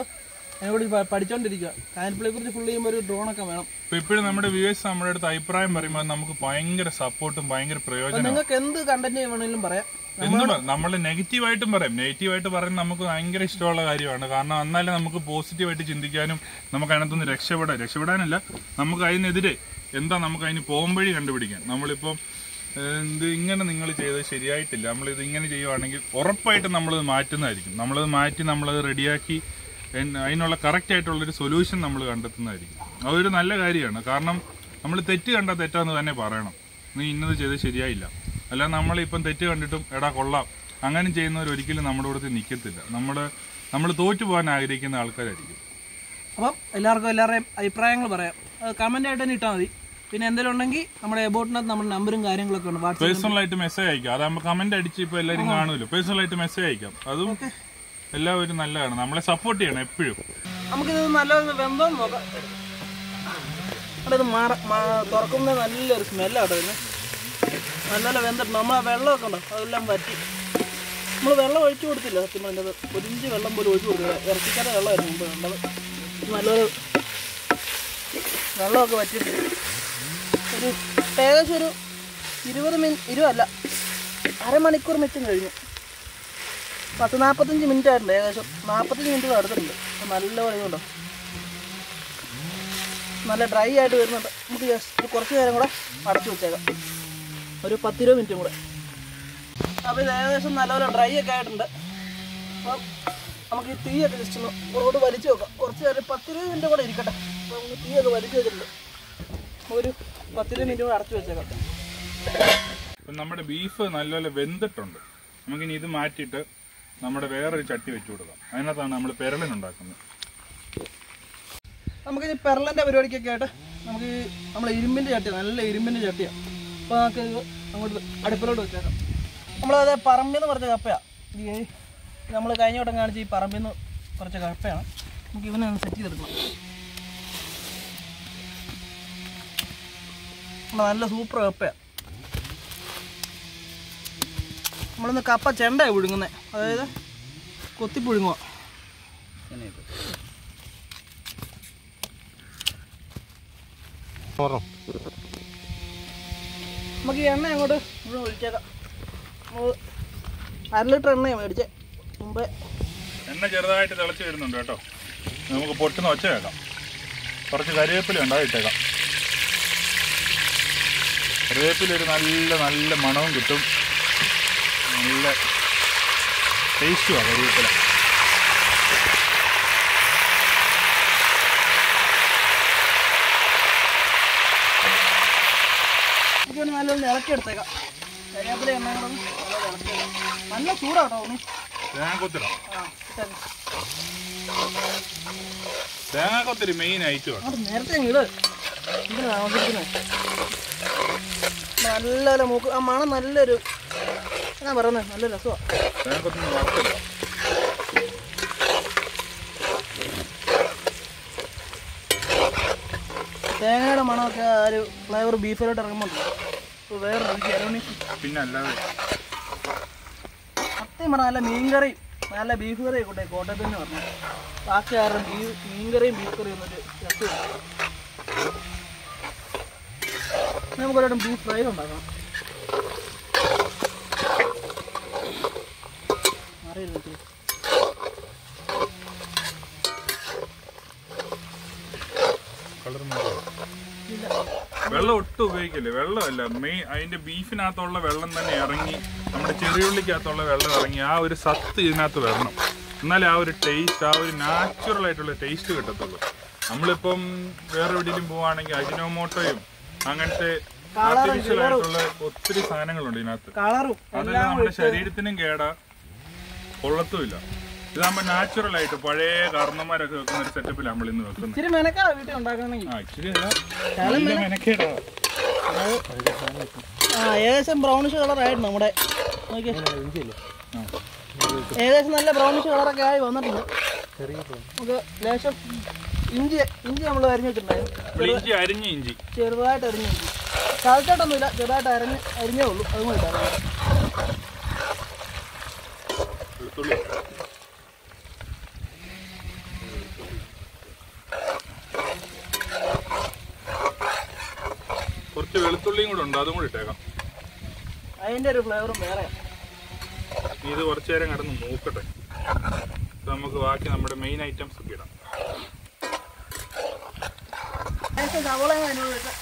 A: അതിനെക്കൂടി പഠിച്ചോണ്ടിരിക്കുക കായൽപ്പിളയെ കുറിച്ച് ഫുൾ ചെയ്യുമ്പോൾ ഒരു ഡ്രോണൊക്കെ വേണം.
B: ഇപ്പൊ ഇപ്പോഴും നമ്മുടെ വ്യൂവേഴ്സ് നമ്മുടെ അടുത്ത് അഭിപ്രായം പറയുമ്പോൾ നമുക്ക് ഭയങ്കര സപ്പോർട്ടും ഭയങ്കര പ്രയോജനം
A: നിങ്ങൾക്ക് എന്ത് കണ്ടന്റ് വേണമെങ്കിലും പറയാം.
B: എന്തും നമ്മൾ നെഗറ്റീവായിട്ടും പറയാം. നെഗറ്റീവായിട്ട് പറയുന്നത് നമുക്ക് ഭയങ്കര ഇഷ്ടമുള്ള കാര്യമാണ്. കാരണം എന്നാലേ നമുക്ക് പോസിറ്റീവായിട്ട് ചിന്തിക്കാനും നമുക്ക് അതിനകത്തുനിന്ന് രക്ഷപ്പെടാൻ രക്ഷപ്പെടാനല്ല നമുക്ക് അതിനെതിരെ എന്താ നമുക്ക് അതിന് പോകുമ്പഴി കണ്ടുപിടിക്കാൻ. നമ്മളിപ്പം ഇത് ഇങ്ങനെ നിങ്ങൾ ചെയ്തത് ശരിയായിട്ടില്ല. നമ്മളിത് ഇങ്ങനെ ചെയ്യുവാണെങ്കിൽ ഉറപ്പായിട്ടും നമ്മളത് മാറ്റുന്നതായിരിക്കും. നമ്മളത് മാറ്റി നമ്മളത് റെഡിയാക്കി അതിനുള്ള കറക്റ്റ് ആയിട്ടുള്ളൊരു സൊല്യൂഷൻ നമ്മൾ കണ്ടെത്തുന്നതായിരിക്കും. അതൊരു നല്ല കാര്യമാണ്. കാരണം നമ്മൾ തെറ്റ് കണ്ടാൽ തെറ്റാന്ന് തന്നെ പറയണം. നീ ഇന്നത് ചെയ്ത് ശരിയായില്ല. നമ്മൾ നമ്മളിപ്പം തെറ്റ് കണ്ടിട്ടും എടാ കൊള്ളാം. അങ്ങനെ ചെയ്യുന്നവർ ഒരിക്കലും നമ്മുടെ കൂടെ നിൽക്കത്തില്ല നമ്മൾ നമ്മൾ തോറ്റു പോകാൻ ആഗ്രഹിക്കുന്ന ആൾക്കാരായിരിക്കും.
A: അപ്പം എല്ലാവർക്കും എല്ലാവരുടെയും അഭിപ്രായങ്ങൾ പറയാം. കമന്റ് ആയിട്ട് തന്നെ ഇട്ടാൽ മതി. പിന്നെ എന്തെങ്കിലും ഉണ്ടെങ്കിൽ നമ്മുടെ എബോട്ടിനകത്ത് നമ്മുടെ നമ്പറും കാര്യങ്ങളൊക്കെ ഉണ്ട്.
B: ആയിട്ട് മെസ്സേജ് അയക്കാം. അതാകുമ്പോൾ കമന്റ് അടിച്ച് ഇപ്പൊ എല്ലാവരും കാണുമല്ലോ. പേഴ്സണൽ ആയിട്ട് മെസ്സേജ് അയക്കാം. അതും എല്ലാവരും നല്ലതാണ്. നമ്മളെ സപ്പോർട്ട് ചെയ്യണം എപ്പോഴും.
A: നമുക്കിത് നല്ലൊരു വെന്തോന്ന് നോക്കാം ഇത് മാറ തുറക്കുമ്പോൾ നല്ലൊരു സ്മെല്ലാണ് ഇതിന് നല്ലപോലെ വെന്തിട്ട് നമ്മൾ ആ വെള്ളമൊക്കെ ഉണ്ടോ? അതെല്ലാം പറ്റി നമ്മൾ വെള്ളം ഒഴിച്ചു കൊടുത്തില്ല സത്യം പറഞ്ഞത് ഒരിഞ്ച് വെള്ളം പോലും ഒഴിച്ചു കൊടുത്തില്ല. ഇറച്ചിക്കാതെ വെള്ളമായിരുന്നു മുമ്പ് വേണ്ടത് നല്ലൊരു വെള്ളമൊക്കെ പറ്റിയിട്ടുണ്ട് ഒരു ഏകദേശം ഒരു ഇരുപത് മിനിറ്റ് ഇരുപതല്ല അരമണിക്കൂർ മിച്ചം കഴിഞ്ഞു. പത്ത് നാൽപ്പത്തഞ്ച് മിനിറ്റ് ആയിട്ടുണ്ട് ഏകദേശം നാൽപ്പത്തഞ്ച് മിനിറ്റ് അടുത്തുണ്ട് നല്ല ഇതുണ്ടോ നല്ല ഡ്രൈ ആയിട്ട് വരുന്നുണ്ട്. നമുക്ക് ജസ്റ്റ് കുറച്ച് നേരം കൂടെ അടച്ചു വെച്ചേക്കാം. ഒരു പത്തിരുപത് മിനിറ്റും കൂടെ. അപ്പോൾ ഇത് ഏകദേശം നല്ലപോലെ ഡ്രൈ ഒക്കെ ആയിട്ടുണ്ട്. അപ്പം നമുക്ക് ഈ തീയൊക്കെ ജസ്റ്റ് ഒന്ന് വലിച്ചു വെക്കാം. കുറച്ച് നേരം പത്തിരുപത് മിനിറ്റ് കൂടെ ഇരിക്കട്ടെ. അപ്പോൾ നമുക്ക് തീയൊക്കെ വലിച്ചു വെച്ചിട്ടുണ്ട്. ഒരു പത്തിരുപത് മിനിറ്റ് കൂടെ അടച്ചു വെച്ചേക്കാം.
B: നമ്മുടെ ബീഫ് നല്ലപോലെ വെന്തിട്ടുണ്ട്. നമുക്കിനി ഇത് മാറ്റിയിട്ട് നമ്മുടെ വേറൊരു ചട്ടി വെച്ചു കൊടുക്കാം. അതിനകത്താണ് നമ്മൾ പെരളിനുണ്ടാക്കുന്നത്
A: നമുക്ക് ഈ പെരളിന്റെ പരിപാടിക്കൊക്കെ ആയിട്ട് നമുക്ക് ഈ നമ്മളെ ഇരുമ്പിന്റെ ചട്ടി നല്ല ഇരുമ്പിന്റെ ചട്ടിയാണ് അപ്പോൾ നമുക്ക് അങ്ങോട്ട് അടുപ്പിലോട്ട് വെച്ചേക്കാം. നമ്മളത് പറമ്പിൽ നിന്ന് കുറച്ച് കപ്പയാണ് ഈ നമ്മൾ കഴിഞ്ഞ വട്ടം കാണിച്ച് ഈ പറമ്പിൽ നിന്ന് കുറച്ച് കപ്പയാണ്. നമുക്ക് ഇവനെ ഒന്ന് സെറ്റ് ചെയ്തെടുക്കണം. നല്ല സൂപ്പർ കപ്പയാണ് നമ്മളിന്ന് കപ്പ ചെണ്ടയാണ് പുഴുങ്ങുന്നത് അതായത് കൊത്തി പുഴുങ്ങുക നമുക്ക് ഈ എണ്ണ അങ്ങോട്ട് മുഴുവൻ ഒഴിച്ചേക്കാം. നമ്മൾ അര ലിറ്റർ എണ്ണയാണ് മേടിച്ചേ. മുമ്പേ.
B: എണ്ണ ചെറുതായിട്ട് തിളച്ച് വരുന്നുണ്ട് കേട്ടോ. നമുക്ക് പൊട്ടുന്ന ഒച്ച കേൾക്കാം. കുറച്ച് കരിവേപ്പില ഉണ്ട് ഒരു നല്ല നല്ല മണവും കിട്ടും. നല്ല ടേസ്റ്റുമാണ്
A: നല്ലൊന്ന് എണ്ണ നല്ലോണം ഇളക്കിയേക്കാം. നല്ല ചൂടാട്ടോ തേങ്ങ കൊത്തിരി.
B: തേങ്ങാക്കൊത്തിരി മെയിൻ ഐറ്റമാണ്
A: നേരത്തെ ഇതിന് താമസിക്കുന്നത് നല്ലൊരു മൂക്ക്. ആ മണം നല്ലൊരു ഞാൻ പറയുന്നത് നല്ല രസമാണ് തേങ്ങയുടെ മണമൊക്കെ ആ ഒരു ഫ്ലേവർ ബീഫിലോട്ട് ഇറങ്ങുമ്പോൾ വേറെ
B: പിന്നെ അല്ലാതെ
A: സത്യം പറഞ്ഞാൽ നല്ല മീൻകറി നല്ല ബീഫ് കറി ആയിക്കോട്ടെ കോട്ടയത്ത് തന്നെ പറഞ്ഞു ബാക്കി ആരും ബീഫ് മീൻകറിയും ബീഫ് കറിയും ഒന്നൊരു രസമില്ല. നമുക്കൊരു ബീഫ് ഫ്രൈ ഉണ്ടാക്കാം.
B: വെള്ളം ഒട്ടും ഉപയോഗിക്കില്ലേ. വെള്ളമല്ല. മെയിൻ അതിന്റെ ബീഫിനകത്തുള്ള വെള്ളം തന്നെ ഇറങ്ങി നമ്മുടെ ചെറിയുള്ളിക്കകത്തുള്ള വെള്ളം ഇറങ്ങി ആ ഒരു സത്ത് ഇതിനകത്ത് വരണം. എന്നാലേ ആ ഒരു ടേസ്റ്റ് ആ ഒരു നാച്ചുറൽ ആയിട്ടുള്ള ടേസ്റ്റ് കിട്ടത്തുള്ളൂ. നമ്മളിപ്പം വേറെ എവിടെയെങ്കിലും പോവാണെങ്കിൽ അജിനോമോട്ടോയും അങ്ങനത്തെ ആർട്ടിഫിഷ്യൽ ആയിട്ടുള്ള ഒത്തിരി സാധനങ്ങളുണ്ട് ഇതിനകത്ത്. അതെല്ലാം നമ്മുടെ ശരീരത്തിനും കേടാ. കൊള്ളത്തുമില്ല. ഇതാകുമ്പോ നാച്ചുറൽ ആയിട്ട് പഴയ കാരണന്മാരൊക്കെ വെക്കുന്ന ഒരു സെറ്റപ്പിലാണ് നമ്മൾ ഇന്ന് വെക്കുന്നത്
A: ഏകദേശം ബ്രൗണിഷ് കളറായിരുന്നു നമ്മുടെ. നോക്കിയേ.
B: ആ.
A: ഏകദേശം നല്ല ബ്രൗണിഷ് കളറൊക്കെ ആയി വന്നിട്ടുണ്ട്. നമുക്ക് ലേശം ഇഞ്ചി ഇഞ്ചി നമ്മൾ അരിഞ്ഞു
B: അരിഞ്ഞ ഇഞ്ചി.
A: ചെറുതായിട്ട് അരിഞ്ഞ ഇഞ്ചി. ചതച്ചിട്ടൊന്നുമില്ല ചെറുതായിട്ട് അരഞ്ഞ് അരിഞ്ഞേ ഉള്ളൂ. അതും കൂടി
B: കുറച്ച് വെളുത്തുള്ളിയും കൂടെ ഉണ്ട് അതും കൂടി ഇട്ടേക്കാം.
A: അതിന്റെ ഒരു ഫ്ലേവറും വേറെ.
B: ഇത് കുറച്ചു നേരം കിടന്ന് മൂക്കട്ടെ. നമുക്ക് ബാക്കി നമ്മുടെ മെയിൻ ഐറ്റംസ് ഒക്കെ ഇടാം.
A: ലേശം സവോളയും അതിനോട് വെച്ച്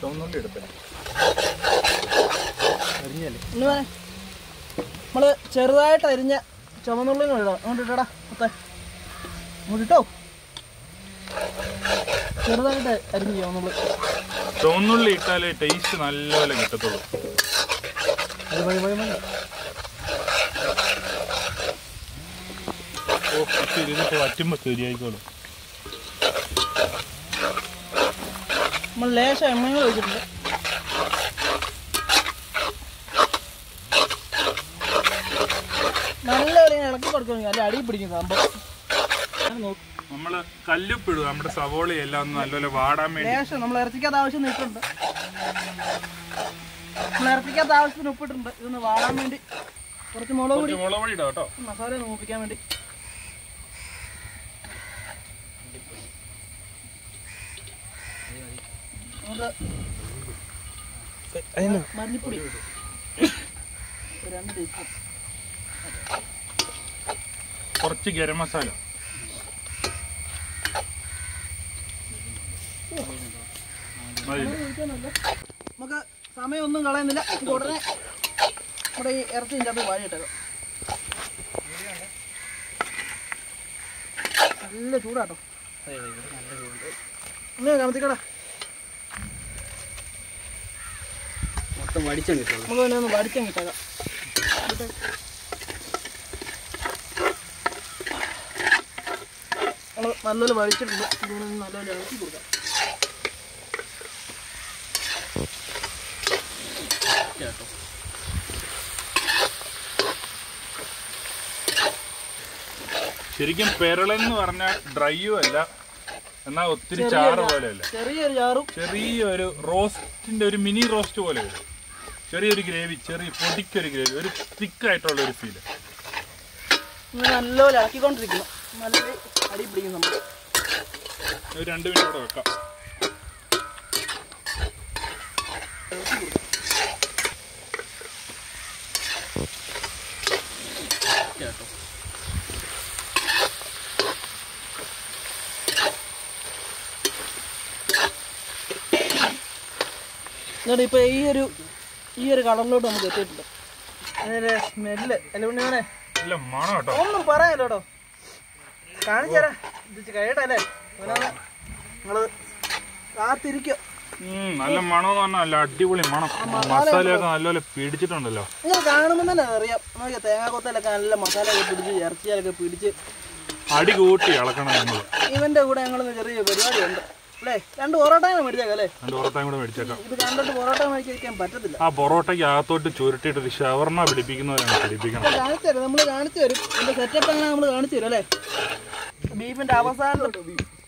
B: ചുവന്നുള്ളി എടുത്തേ
A: ഇന്ന് വരെ നമ്മൾ ചെറുതായിട്ട് അരിഞ്ഞ ചുമന്നുള്ളി കൂടെ ഇടാം അങ്ങോട്ട് ഇട്ടടാ മൊത്തം അങ്ങോട്ട് ഇട്ടോ. ചെറുതായിട്ട് അരിഞ്ഞ് ചുമന്നുള്ളി.
B: ചുവന്നുള്ളി ഇട്ടാലേ ടേസ്റ്റ് നല്ലപോലെ കിട്ടത്തുള്ളൂ. ഓ ഇച്ചിരി ഇതിപ്പോ വറ്റുമ്പോ ശരിയായിക്കോളും.
A: നമ്മൾ ലേശം എണ്ണയും കൂടെ ഒഴിച്ചിട്ടുണ്ട് നല്ല ഒരു ഇളക്കി കൊടുക്കുകയാണെങ്കിൽ അല്ല അടി പിടിക്കും സംഭവം.
B: നമ്മൾ കല്ലുപ്പിടും നമ്മുടെ സവോള എല്ലാം നല്ലപോലെ വാടാൻ വേണ്ടി.
A: ലേശം നമ്മൾ ഇറച്ചിക്കാത്ത ആവശ്യം ഇട്ടിട്ടുണ്ട്. നമ്മൾ ഇറച്ചിക്കാത്ത ആവശ്യത്തിന് ഉപ്പിട്ടുണ്ട് ഇതൊന്ന് വാടാൻ വേണ്ടി. കുറച്ച് മുളക് പൊടി.
B: മുളക് പൊടി ഇടാം കേട്ടോ.
A: മസാല ഒന്ന് മൂപ്പിക്കാൻ വേണ്ടി. മല്ലിപ്പൊടി. രണ്ട് ടീസ്പൂൺ.
B: കുറച്ച് ഗരം മസാല?
A: നമുക്ക് സമയമൊന്നും കളയുന്നില്ല. ഉടനെ നമ്മുടെ ഈ ഇറച്ചി ഇതിന്റെ അകത്ത് വാഴിയിട്ടേക്കാം നല്ല ചൂടാട്ടോ. അങ്ങനെ കമത്തിക്കടാ.
C: മൊത്തം വടിച്ചങ്ങ് കിട്ടും
A: നമുക്ക് പിന്നെ ഒന്ന് വടിച്ചങ്ങ് ഇട്ടേക്കാം. നല്ലപോലെ വഴിച്ചിട്ടുണ്ട്. ഇതിനെ ഒന്ന് നല്ലപോലെ ഇളക്കി കൊടുക്കാം.
C: കേട്ടോ.
B: ശരിക്കും പെരളെന്ന് പറഞ്ഞാൽ ഡ്രൈയും അല്ല. എന്നാ ഒത്തിരി ചാറ് പോലെയല്ല?
A: ചെറിയൊരു ചാറും.
B: ചെറിയൊരു റോസ്റ്റിന്റെ ഒരു മിനി റോസ്റ്റ് പോലെ വരും. ചെറിയൊരു ഗ്രേവി ചെറിയ പൊടിക്കൊരു ഗ്രേവി ഒരു തിക്കായിട്ടുള്ള ഒരു
A: ഫീൽ നല്ലപോലെ ഇളക്കിക്കൊണ്ടിരിക്കുന്നു നല്ല അടി പിടിക്കും നമ്മൾ
B: രണ്ട് മിനിറ്റ് കൂടെ വെക്കാം.
C: കേട്ടോ
A: എന്നിട്ട് ഇപ്പൊ ഈ ഒരു ഈ ഒരു കളറിലോട്ട് നമുക്ക് എത്തിയിട്ടുണ്ട്. അതിന്റെ സ്മെല്ല്. അല്ലെ
B: കേട്ടോ.
A: ഒന്നും പറയാലോ കേട്ടോ കാണിച്ചാരാ. ഇത് കഴിയട്ടല്ലേ നിങ്ങൾ കാത്തിരിക്കോ.
B: നല്ല മണം പറഞ്ഞാൽ നല്ല അടിപൊളി മണം. മസാലയൊക്കെ നല്ലപോലെ പിടിച്ചിട്ടുണ്ടല്ലോ.
A: നിങ്ങൾ കാണുമ്പോൾ തന്നെ അറിയാം. നോക്കിയാ തേങ്ങാക്കൊത്തലൊക്കെ നല്ല മസാലയൊക്കെ പിടിച്ച് ഇറച്ചിയാലൊക്കെ പിടിച്ച്.
B: അടി കൂട്ടി ഇളക്കണം നമ്മൾ
A: ഇവന്റെ കൂടെ ഞങ്ങളൊന്ന് ചെറിയ പരിപാടിയുണ്ട്. അല്ലേ? രണ്ട് പൊറോട്ടയാണ് മേടിച്ചേക്കാം അല്ലേ?
B: രണ്ട് പൊറോട്ടയും കൂടെ മേടിച്ചേക്കാം.
A: ഇത് കണ്ടിട്ട് പൊറോട്ട മേടിക്കാൻ പറ്റത്തില്ല.
B: ആ പൊറോട്ടയ്ക്ക് അകത്തോട്ട് ചുരുട്ടിയിട്ട് ഒരു ഷവർണ പിടിപ്പിക്കുന്നവരാണ് പിടിപ്പിക്കണം.
A: കാണിച്ചു തരും. നമ്മൾ കാണിച്ചു തരും. സെറ്റപ്പ് അങ്ങനെ നമ്മൾ കാണിച്ചു തരും അല്ലേ? ബീഫിന്റെ അവസാനത്തെ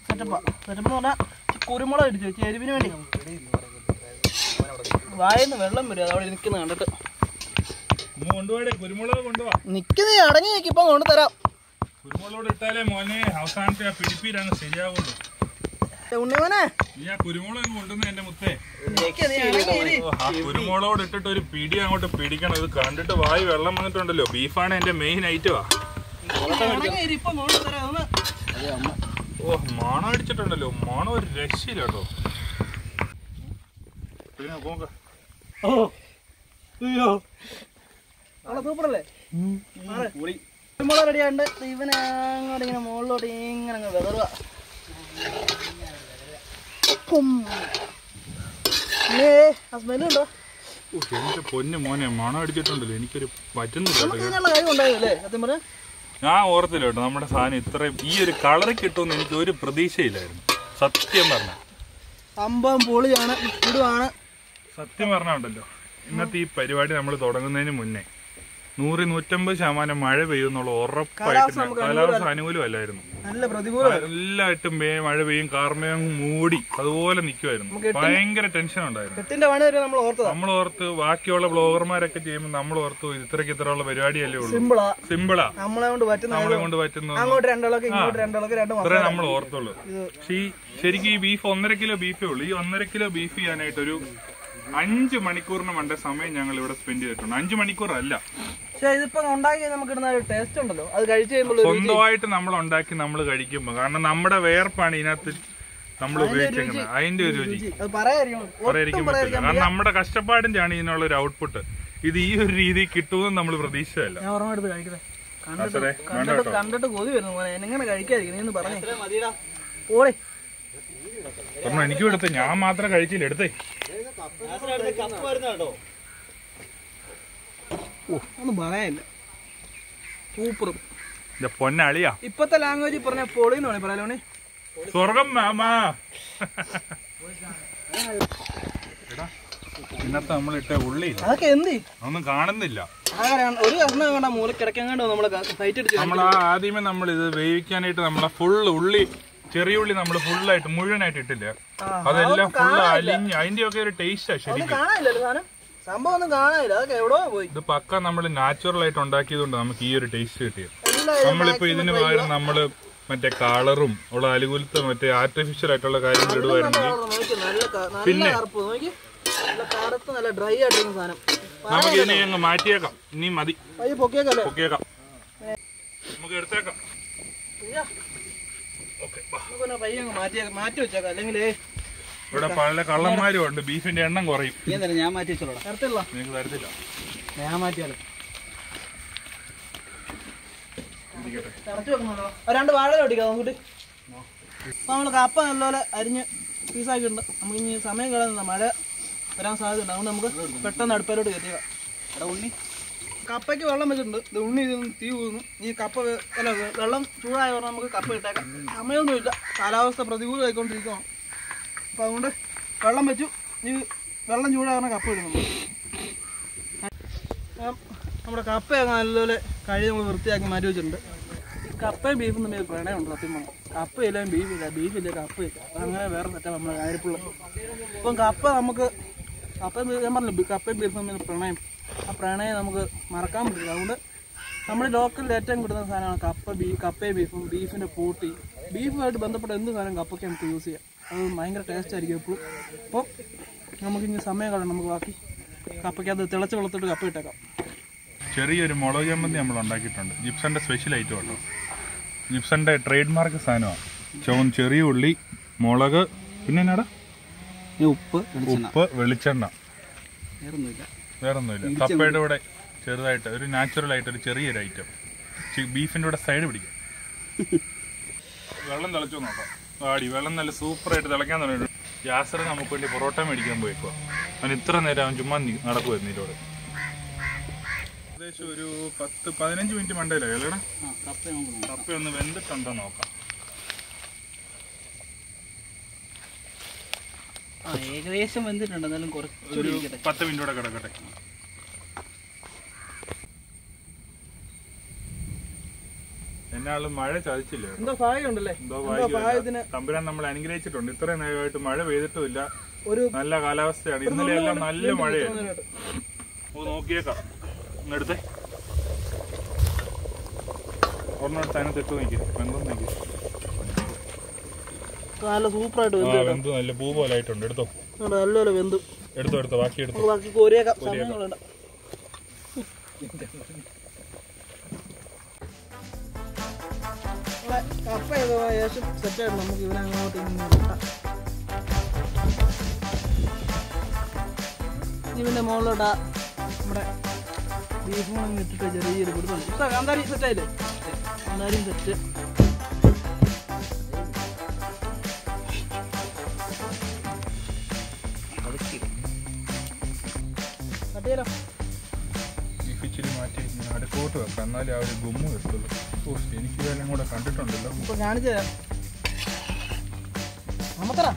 A: സെറ്റപ്പാ. സെറ്റപ്പ് എന്ന് പറഞ്ഞാൽ കുരുമുളക് ഇടിച്ചു വെച്ചു എരിവിന് വേണ്ടി. വായന്ന് വെള്ളം വരും അതവിടെ നിൽക്കുന്ന കണ്ടിട്ട്.
B: കുരുമുളക്
A: നിൽക്കുന്ന അടങ്ങി നിൽക്കി ഇപ്പം കൊണ്ടുതരാം.
B: കുരുമുളകോട് ഇട്ടാലേ മോനെ അവസാനത്തെ ആ പിടിപ്പീരങ്ങ് ശരിയാവുള്ളൂ. കുരുമുളക് കുരുമുളകോട് ഇട്ടിട്ട് ഒരു പിടി അങ്ങോട്ട് പിടിക്കണം. ഇത് കണ്ടിട്ട് വായി വെള്ളം വന്നിട്ടുണ്ടല്ലോ. ബീഫാണ് എന്റെ മെയിൻ ഐറ്റമാ ഓ മണം അടിച്ചിട്ടുണ്ടല്ലോ. മണം ഒരു രക്ഷയില്ല കേട്ടോ പിന്നെ
A: നല്ല സൂപ്പറല്ലേ?
C: കൂടി
A: കുരുമുളക് റെഡിയാണ്ട് ഇവനെ അങ്ങോട്ട് ഇങ്ങനെ മുകളിലോട്ട് ഇങ്ങനെ അങ്ങ് വിതറുക ഉം. ഏ, ആ സ്മെല്ല്
B: എന്റെ പൊന്നു മോനെ മണം അടിച്ചിട്ടുണ്ടല്ലോ. എനിക്കൊരു പറ്റുന്നില്ല
A: സത്യം പറയാം
B: ഞാൻ ഓർത്തില്ല കേട്ടോ നമ്മുടെ സാധനം ഇത്രയും ഈ ഒരു കളർ കിട്ടുമെന്ന് എനിക്ക് ഒരു പ്രതീക്ഷയില്ലായിരുന്നു. സത്യം പറഞ്ഞ.
A: സംഭവം പൊളിയാണ് ഇടുവാണ്.
B: സത്യം പറഞ്ഞുണ്ടല്ലോ ഇന്നത്തെ ഈ പരിപാടി നമ്മൾ തുടങ്ങുന്നതിന് മുന്നേ നൂറ് നൂറ്റമ്പത് ശതമാനം മഴ പെയ്യുന്നുള്ള ഉറപ്പായിട്ട് കാലാവസ്ഥ അനുകൂലമല്ലായിരുന്നു.
A: നല്ല പ്രതികൂലം
B: എല്ലായിട്ടും മഴ പെയ്യും കാർമേഘം മൂടി അതുപോലെ നിൽക്കുമായിരുന്നു ഭയങ്കര ടെൻഷൻ ഉണ്ടായിരുന്നു.
A: നമ്മൾ
B: ഓർത്ത് ബാക്കിയുള്ള ബ്ലോഗർമാരൊക്കെ ചെയ്യുമ്പോൾ നമ്മൾ ഓർത്തു ഇത്രയ്ക്ക് ഇത്രയുള്ള പരിപാടിയല്ലേ ഉള്ളൂ.
A: സിമ്പിളാ.
B: സിമ്പിളാ.
A: നമ്മളെ കൊണ്ട് പറ്റുന്ന
B: നമ്മളെ കൊണ്ട് പറ്റുന്നു അത്രേ നമ്മൾ ഓർത്തുള്ളൂ. പക്ഷേ ഈ ശരിക്കും ഈ ബീഫ് ഒന്നര കിലോ ബീഫേ ഉള്ളൂ. ഈ ഒന്നര കിലോ ബീഫ് ചെയ്യാനായിട്ട് ഒരു അഞ്ച് മണിക്കൂറിന് വേണ്ട സമയം ഞങ്ങൾ ഇവിടെ സ്പെൻഡ് ചെയ്തിട്ടുണ്ട്. അഞ്ച് മണിക്കൂർ അല്ല
A: പക്ഷെ ഇതിപ്പോ ഉണ്ടാക്കി നമുക്ക് ഇടുന്ന ഒരു ടേസ്റ്റ് ഉണ്ടല്ലോ. അത് കഴിച്ചു കഴിയുമ്പോൾ
B: സ്വന്തമായിട്ട് നമ്മൾ ഉണ്ടാക്കി നമ്മൾ കഴിക്കുമ്പോൾ. കാരണം നമ്മുടെ വേർപ്പാണ് ഇതിനകത്ത് നമ്മൾ ഉപയോഗിച്ചേക്കുന്നത് അതിന്റെ ഒരു രുചി. പറയാതിരിക്കാൻ പറ്റില്ല. കാരണം നമ്മുടെ കഷ്ടപ്പാടിന്റെ ആണ് ഇതിനുള്ള ഒരു ഔട്ട്പുട്ട് ഇത് ഈ ഒരു രീതി കിട്ടുമെന്ന് നമ്മൾ പ്രതീക്ഷയല്ല
A: ഞാൻ ഓർമ്മ എടുത്ത് കണ്ടിട്ട് കണ്ടിട്ട്
B: കേട്ടോ.
A: കൊതി വരുന്നു മോനെ. എങ്ങനെ പറഞ്ഞേ. ഓളെ
B: എനിക്കും എടുത്ത്. ഞാൻ മാത്രം കഴിച്ചില്ല. എടുത്തേ.
A: ഒന്നും പറയാനില്ല. സൂപ്പറും.
B: പൊന്നളിയാ.
A: ഇപ്പത്തെ ലാംഗ്വേജ് പറഞ്ഞ പൊളിന്ന് വേണേ പറയാലോണി
B: സ്വർഗം മാമാ. ഇന്നത്തെ നമ്മൾ ഇട്ട ഉള്ളി
A: അതൊക്കെ എന്ത്?
B: ഒന്നും കാണുന്നില്ല.
A: ഒരു കഷ്ണം വേണ്ട മൂല കിടക്കങ്ങാണ്ടോ നമ്മളെ സൈറ്റ് അടിച്ച്
B: നമ്മൾ ആദ്യമേ നമ്മൾ ഇത് വേവിക്കാനായിട്ട് നമ്മളെ ഫുൾ ഉള്ളി ചെറിയ ഉള്ളി നമ്മൾ ഫുള്ളായിട്ട് മുഴുവനായിട്ട് ഇട്ടില്ല? അതെല്ലാം ഫുൾ അലിഞ്ഞ് അതിന്റെ ഒക്കെ ഒരു ടേസ്റ്റാ ശരിക്കും.
A: സംഭവം ഒന്നും കാണാനില്ല. അതൊക്കെ എവിടോ പോയി.
B: ഇത് പക്ക നമ്മൾ നാച്ചുറൽ ആയിട്ട് ഉണ്ടാക്കിയതുകൊണ്ട് നമുക്ക് ഈ ഒരു ടേസ്റ്റ് കിട്ടിയത്. നമ്മളിപ്പോ ഇതിന് പകരം നമ്മൾ മറ്റേ കളറും ഉള്ള അനുകൂലത്തെ മറ്റേ ആർട്ടിഫിഷ്യൽ ആയിട്ടുള്ള കാര്യങ്ങൾ ഇടുവായിരുന്നെങ്കിൽ
A: പിന്നെ
B: നമുക്ക് ഇതിനെ അങ്ങ് മാറ്റിയേക്കാം. ഇനി മതി. പൊക്കിയേക്കാം. നമുക്ക് എടുത്തേക്കാം.
A: മാറ്റി വെച്ചേക്കാം. അല്ലെങ്കിൽ
B: ഇവിടെ പല കള്ളന്മാരും ഉണ്ട്. ബീഫിന്റെ എണ്ണം കുറയും.
C: എന്തായാലും ഞാൻ മാറ്റി വെച്ചോളാം
B: നിങ്ങൾക്ക് തരത്തില്ല.
C: ഞാൻ മാറ്റിയാലോ.
A: രണ്ട് വാഴ ഓടിക്കാം നോക്കിട്ട് കപ്പ നല്ലപോലെ അരിഞ്ഞ് പീസാക്കിയിട്ടുണ്ട്. നമുക്ക് ഇനി സമയം കളയുന്നില്ല. മഴ വരാൻ സാധ്യതയുണ്ട്. അതുകൊണ്ട് നമുക്ക് പെട്ടെന്ന് അടുപ്പിലോട്ട് കയറ്റിയേക്കാം.
C: എടാ ഉണ്ണി.
A: കപ്പയ്ക്ക് വെള്ളം വെച്ചിട്ടുണ്ട്. ഇത് ഉണ്ണി ഇത് തീ പോകുന്നു ഈ കപ്പ അല്ല വെള്ളം ചൂടായ പറഞ്ഞാൽ നമുക്ക് കപ്പ ഇട്ടേക്കാം. സമയമൊന്നുമില്ല. കാലാവസ്ഥ പ്രതികൂലമായിക്കൊണ്ടിരിക്കണം അപ്പം അതുകൊണ്ട് വെള്ളം വെച്ചു. ഈ വെള്ളം ചൂടാകുന്ന കപ്പ ഇടുന്നു നമ്മുടെ കപ്പയൊക്കെ നല്ലപോലെ കഴി നമ്മൾ വൃത്തിയാക്കി മാറ്റി വെച്ചിട്ടുണ്ട്. കപ്പയും ബീഫും തമ്മിൽ പ്രണയമുണ്ട് സത്യം പറഞ്ഞാൽ. കപ്പയില്ല ബീഫില്ല ബീഫില്ല കപ്പയില്ല അങ്ങനെ വേറെ തെറ്റാ നമ്മളെ കാര്യപ്പുള്ള അപ്പം കപ്പ നമുക്ക് കപ്പ ഞാൻ പറഞ്ഞില്ല കപ്പയും ബീഫും തമ്മിൽ പ്രണയം. ആ പ്രണയം നമുക്ക് മറക്കാൻ പറ്റില്ല. അതുകൊണ്ട് നമ്മുടെ ലോക്കലിൽ ഏറ്റവും കിട്ടുന്ന സാധനമാണ് കപ്പ ബീ കപ്പയും ബീഫും ബീഫിന്റെ പൂട്ടി ബീഫുമായിട്ട് ബന്ധപ്പെട്ട എന്ത് സാധനം കപ്പയ്ക്ക് നമുക്ക് യൂസ് ചെയ്യാം? ഭയങ്കര ടേസ്റ്റ് ആയിരിക്കും എപ്പോഴും അപ്പോൾ നമുക്ക് ഇനി സമയം കളയണം നമുക്ക് ബാക്കി കപ്പയ്ക്കകത്ത് തിളച്ച് വെള്ളത്തോട്ട് കപ്പ ഇട്ടേക്കാം.
B: ചെറിയൊരു മുളക് ചമ്മന്തി നമ്മൾ ഉണ്ടാക്കിയിട്ടുണ്ട്. ജിപ്സന്റെ സ്പെഷ്യൽ ഐറ്റം കേട്ടോ ജിപ്സന്റെ ട്രേഡ് മാർക്ക് സാധനമാണ് ചോൻ ചെറിയ ഉള്ളി മുളക് പിന്നെ എന്നാടാ?
C: ഉപ്പ്
B: ഉപ്പ് വെളിച്ചെണ്ണ.
C: വേറൊന്നുമില്ല.
B: വേറൊന്നുമില്ല. കപ്പയുടെ കൂടെ ചെറുതായിട്ട് ഒരു നാച്ചുറൽ ആയിട്ട് ഒരു ചെറിയൊരു ഐറ്റം ബീഫിന്റെ കൂടെ സൈഡ് പിടിക്കും. വെള്ളം തിളച്ചു നോക്കാം ആടി വെള്ളം നല്ല സൂപ്പറായിട്ട് തിളയ്ക്കാൻ തുടങ്ങി യാസർ നമുക്ക് വേണ്ടി പൊറോട്ട മേടിക്കാൻ പോയിക്കോ അവൻ ഇത്ര നേരം അവൻ ചുമ്മാ നടക്കുമായിരുന്നു ഇതിലൂടെ. ഏകദേശം ഒരു പത്ത് പതിനഞ്ച് മിനിറ്റ് മണ്ടയിലോ അല്ലേടാ
C: ആ കപ്പ നോക്കാം
B: ഒന്ന് വെന്തിട്ടുണ്ടോ നോക്കാം.
A: ഏകദേശം വെന്തിട്ടുണ്ട്. എന്നാലും കുറച്ച്
B: ഒരു പത്ത് മിനിറ്റ് കൂടെ കിടക്കട്ടെ. എന്നാളും മഴ ചതിച്ചില്ല.
A: എന്തോ ഭാഗ്യം ഉണ്ടല്ലേ
B: എന്തോ.
A: ഭാഗ്യത്തിന്
B: തമ്പുരാൻ നമ്മൾ അനുഗ്രഹിച്ചിട്ടുണ്ട്. ഇത്രയും നേരമായിട്ട് മഴ പെയ്തിട്ടുമില്ല.
A: ഒരു
B: നല്ല കാലാവസ്ഥയാണ്. ഇന്നലെ എല്ലാം നല്ല മഴയാണ് നോക്കിയേക്കാം. എടുത്തേ. ഒരെണ്ണെടുത്ത് അതിനകത്ത് ഇട്ട് നോക്കി വെന്തം നോക്കി
A: നല്ല സൂപ്പറായിട്ട് വെന്ത്
B: നല്ല പൂ പോലെ ആയിട്ടുണ്ട്. എടുത്തോ?
A: കേട്ടോ നല്ലപോലെ വെന്തു.
B: എടുത്തോ എടുത്തോ. ബാക്കി എടുത്തോ.
A: ബാക്കി കോരിയേക്കാം. സമയം കപ്പ ഒക്കെ ഏകദേശം നമുക്ക് ഇവനെ അങ്ങോട്ട് ഇങ്ങനെ ഇവന്റെ മുകളിലോട്ടാ നമ്മുടെ ബീഫും ഇട്ടിട്ട് ചെറിയൊരു പിടുത്തം ഇപ്പൊ സെറ്റായില്ലേ കാന്താരിയും സെറ്റ്
B: അടുക്കോട്ട് വെക്കാം. എന്നാലേ ആ ഒരു ഗുമ്മ ഓ എനിക്ക് കൂടെ കണ്ടിട്ടുണ്ടല്ലോ.
A: കാണിച്ചു തരാം നമുക്കറ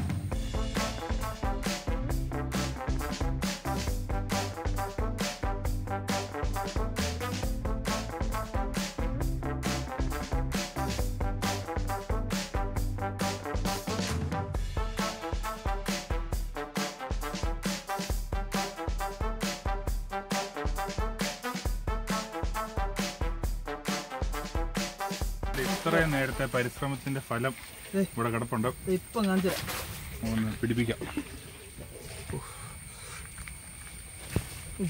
B: പരിശ്രമത്തിന്റെ ഫലം. ഇവിടെ കിടപ്പുണ്ട്.
A: ഇപ്പൊ കാണിച്ചു
B: ഒന്ന് പിടിപ്പിക്കാം.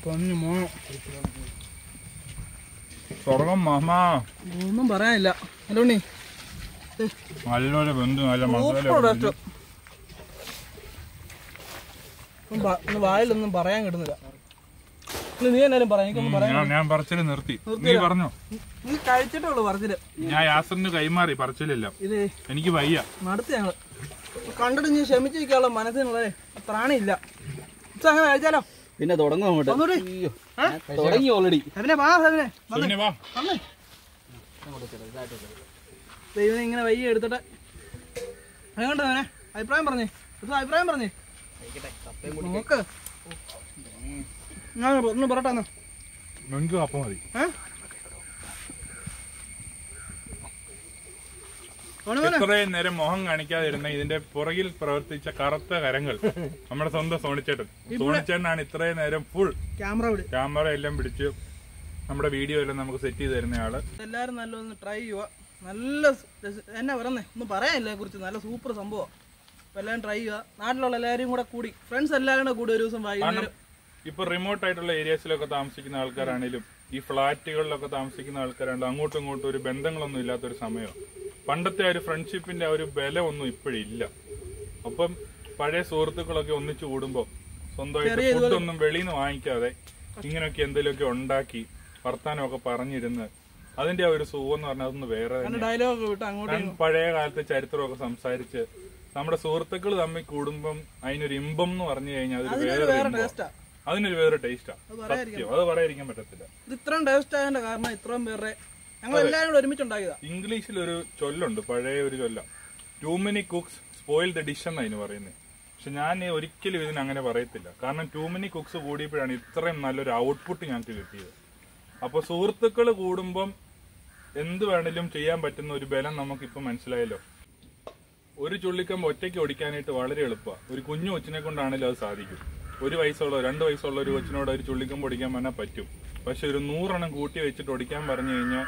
A: പറഞ്ഞു മോണോ
B: സ്വർഗം മാമാ.
A: ഒന്നും പറയാനില്ല. അല്ലോണി
B: നല്ലൊരു ബന്ധു നല്ല മസാല
A: വായിലൊന്നും പറയാൻ കിട്ടുന്നില്ല. നീ എന്നാലും പറ എനിക്കൊന്നും പറയാൻ
B: ഞാൻ പറച്ചിൽ നിർത്തി. നീ പറഞ്ഞോ?
A: നീ കഴിച്ചിട്ടുള്ളൂ പറച്ചിൽ.
B: ഞാൻ യാസറിന് കൈമാറി പറച്ചിലില്ല.
A: ഇത്.
B: എനിക്ക് വയ്യ.
A: മടുത്ത് ഞങ്ങൾ. കണ്ടിട്ട് നീ ക്ഷമിച്ചിരിക്കാനുള്ള മനസ്സിനുള്ള പ്രാണിയില്ല അങ്ങനെ കഴിച്ചാലോ?
C: പിന്നെ തുടങ്ങും അങ്ങോട്ട്? തുടങ്ങി ഓൾറെഡി
A: അതിനെ വാ അതിനെ
B: പിന്നെ വാ.
A: ദൈവം ഇങ്ങനെ വയ്യ എടുത്തിട്ട്. എങ്ങോട്ട് അവനെ അഭിപ്രായം പറഞ്ഞേ. അഭിപ്രായം പറഞ്ഞേ. നോക്ക്. ഒന്ന് പറയട്ടെ
B: നിങ്ങൾക്ക് അപ്പം മതി. ഇത്രയും നേരം മോഹം കാണിക്കാതിരുന്ന ഇതിന്റെ പുറകിൽ പ്രവർത്തിച്ച കറുത്ത കരങ്ങൾ നമ്മുടെ സ്വന്തം സോണിച്ചേട്ടൻ. സോണിച്ചേട്ടനാണ് ഇത്രയും നേരം ഫുൾ
A: ക്യാമറ
B: ക്യാമറ എല്ലാം പിടിച്ച് നമ്മുടെ വീഡിയോ എല്ലാം നമുക്ക് സെറ്റ് ചെയ്ത് തരുന്ന ആൾ.
A: എല്ലാരും നല്ല ഒന്ന് ട്രൈ ചെയ്യുക. നല്ല എന്നെ പറയുന്നേ? ഒന്നും പറയാനില്ല കുറിച്ച് നല്ല സൂപ്പർ സംഭവം. എല്ലാരും എല്ലാവരും ട്രൈ ചെയ്യുക. നാട്ടിലുള്ള എല്ലാവരും കൂടെ കൂടി. ഫ്രണ്ട്സ് എല്ലാവരും കൂടെ കൂടി ഒരു ദിവസം വൈകുന്നേരം.
B: ഇപ്പൊ റിമോട്ട് ആയിട്ടുള്ള ഏരിയാസിലൊക്കെ താമസിക്കുന്ന ആൾക്കാരാണെങ്കിലും ഈ ഫ്ളാറ്റുകളിലൊക്കെ താമസിക്കുന്ന ആൾക്കാരാണെങ്കിലും അങ്ങോട്ടും ഇങ്ങോട്ടും ഒരു ബന്ധങ്ങളൊന്നും ഇല്ലാത്തൊരു സമയമാണ്. പണ്ടത്തെ ആ ഒരു ഫ്രണ്ട്ഷിപ്പിന്റെ ആ ഒരു ബലമൊന്നും ഇപ്പോഴില്ല അപ്പം പഴയ സുഹൃത്തുക്കളൊക്കെ ഒന്നിച്ചു കൂടുമ്പോ സ്വന്തമായിട്ട് ഫുഡൊന്നും വെളിയിൽ നിന്ന് വാങ്ങിക്കാതെ ഇങ്ങനെയൊക്കെ എന്തെങ്കിലുമൊക്കെ ഉണ്ടാക്കി വർത്താനമൊക്കെ പറഞ്ഞിരുന്ന് അതിന്റെ ആ ഒരു സുഖം എന്ന് പറഞ്ഞാൽ അതൊന്ന് വേറെ പഴയ കാലത്തെ ചരിത്രമൊക്കെ സംസാരിച്ച് നമ്മുടെ സുഹൃത്തുക്കൾ തമ്മിൽ കൂടുമ്പം അതിനൊരു ഇമ്പം എന്ന് പറഞ്ഞു കഴിഞ്ഞാൽ അതൊരു വേറെ അതിനൊരു വേറെ ടേസ്റ്റാണ്
A: അത് പറയാതിരിക്കാൻ
B: പറ്റത്തില്ല.
A: ഇത് ഇത്രയും ടേസ്റ്റ് ആയതിന്റെ കാരണം ഇത്രയും പേരുടെ ഞങ്ങൾ എല്ലാവരും കൂടെ ഒരുമിച്ച് ഉണ്ടാക്കിയതാ.
B: ഇംഗ്ലീഷിൽ ഒരു ചൊല്ലുണ്ട് പഴയ ഒരു ചൊല്ലാം too many cooks spoil the dish എന്നാ അതിന് പറയുന്നത് പക്ഷെ ഞാൻ ഒരിക്കലും ഇതിന് അങ്ങനെ പറയത്തില്ല. കാരണം ടു മെനി കുക്സ് കൂടിയപ്പോഴാണ് ഇത്രയും നല്ലൊരു ഔട്ട്പുട്ട് ഞങ്ങൾക്ക് കിട്ടിയത്. അപ്പൊ സുഹൃത്തുക്കൾ കൂടുമ്പം എന്ത് വേണേലും ചെയ്യാൻ പറ്റുന്ന ഒരു ബലം നമുക്ക് നമുക്കിപ്പോൾ മനസ്സിലായല്ലോ. ഒരു ചുള്ളിക്കമ്പ് ഒറ്റയ്ക്ക് ഓടിക്കാനായിട്ട് വളരെ എളുപ്പമാണ് ഒരു കുഞ്ഞു കൊച്ചിനെ കൊണ്ടാണെങ്കിലും അത് സാധിക്കും. ഒരു വയസ്സുള്ള രണ്ട് വയസ്സുള്ള ഒരു കൊച്ചിനോട് ഒരു ചുള്ളിക്കമ്പ് പൊടിക്കാൻ പറഞ്ഞാൽ പറ്റും. പക്ഷെ ഒരു നൂറെണ്ണം കൂട്ടി വെച്ചിട്ട് ഒടിക്കാൻ പറഞ്ഞു കഴിഞ്ഞാൽ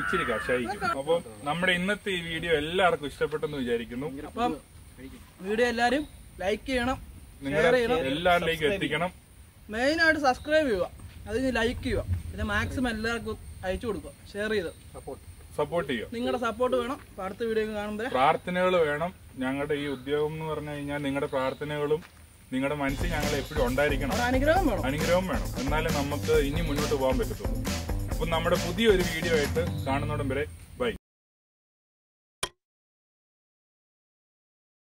B: ഇച്ചിരി കഷായിക്കും. അപ്പോൾ നമ്മുടെ ഇന്നത്തെ ഈ വീഡിയോ എല്ലാവർക്കും ഇഷ്ടപ്പെട്ടെന്ന് വിചാരിക്കുന്നു.
A: അപ്പം വീഡിയോ എല്ലാവരും ലൈക്ക് ചെയ്യണം
B: നിങ്ങളുടെ എല്ലാവരിലേക്കും എത്തിക്കണം.
A: മെയിനായിട്ട് സബ്സ്ക്രൈബ് ചെയ്യുക അതിന് ലൈക്ക് ചെയ്യുക. പിന്നെ മാക്സിമം എല്ലാവർക്കും അയച്ചു കൊടുക്കുക ഷെയർ ചെയ്ത്.
B: സപ്പോർട്ട് ചെയ്യുക.
A: നിങ്ങളുടെ സപ്പോർട്ട് വേണം. അടുത്ത വീഡിയോ കാണുമ്പോൾ
B: പ്രാർത്ഥനകൾ വേണം. ഞങ്ങളുടെ ഈ ഉദ്യോഗം എന്ന് പറഞ്ഞു കഴിഞ്ഞാൽ നിങ്ങളുടെ പ്രാർത്ഥനകളും നിങ്ങളുടെ മനസ്സിൽ ഞങ്ങൾ എപ്പോഴും ഉണ്ടായിരിക്കണം.
A: അനുഗ്രഹം വേണം.
B: അനുഗ്രഹം വേണം. എന്നാലേ നമുക്ക് ഇനി മുന്നോട്ട് പോകാൻ പറ്റത്തുള്ളൂ. അപ്പം നമ്മുടെ പുതിയൊരു വീഡിയോ ആയിട്ട് കാണുന്നോടം വരെ